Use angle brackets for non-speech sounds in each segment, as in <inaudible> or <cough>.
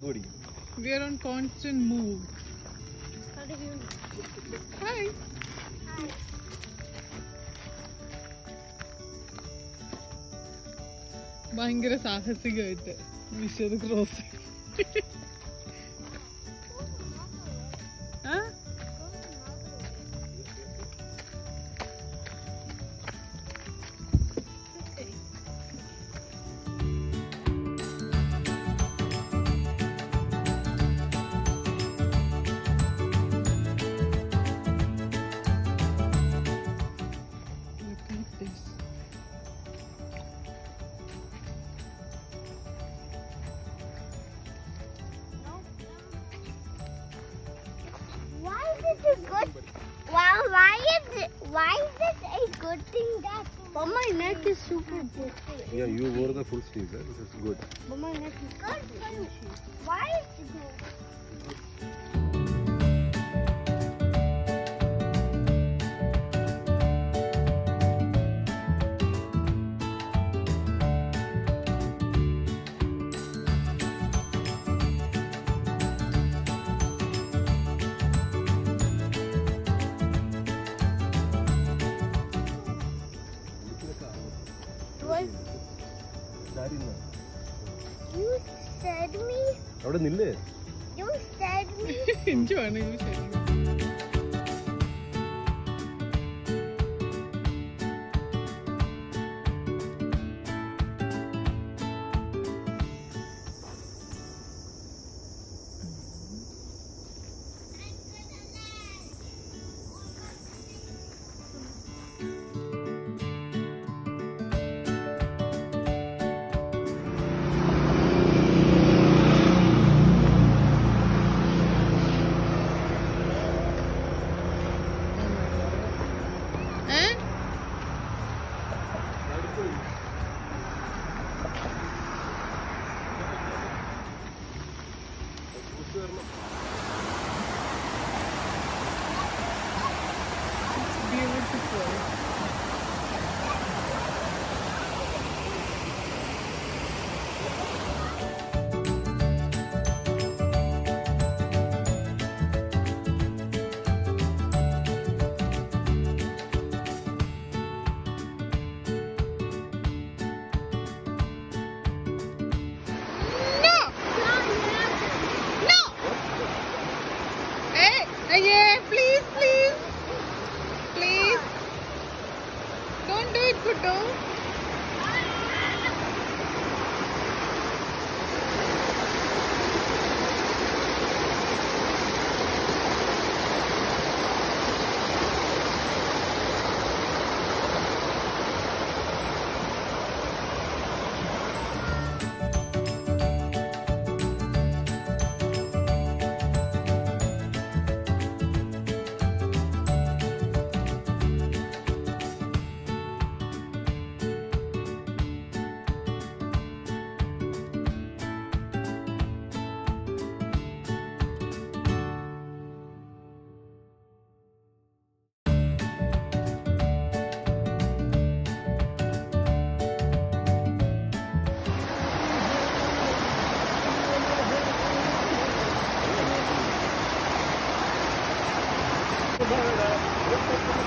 പഠിക്കും We are on constant move. Hi. ഭയങ്കര സാഹസികമായിട്ട് വിഷത് cross Why is it a good thing that? But my neck is super big. Yeah, you wore the full sleeve. Right? This is good. But my neck is good. Why is it good? അവിടെ നില്ലേ. You said me? എനിക്ക് <laughs> വേണമെങ്കിൽ ശരി. ഏ photo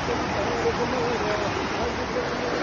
Thank you.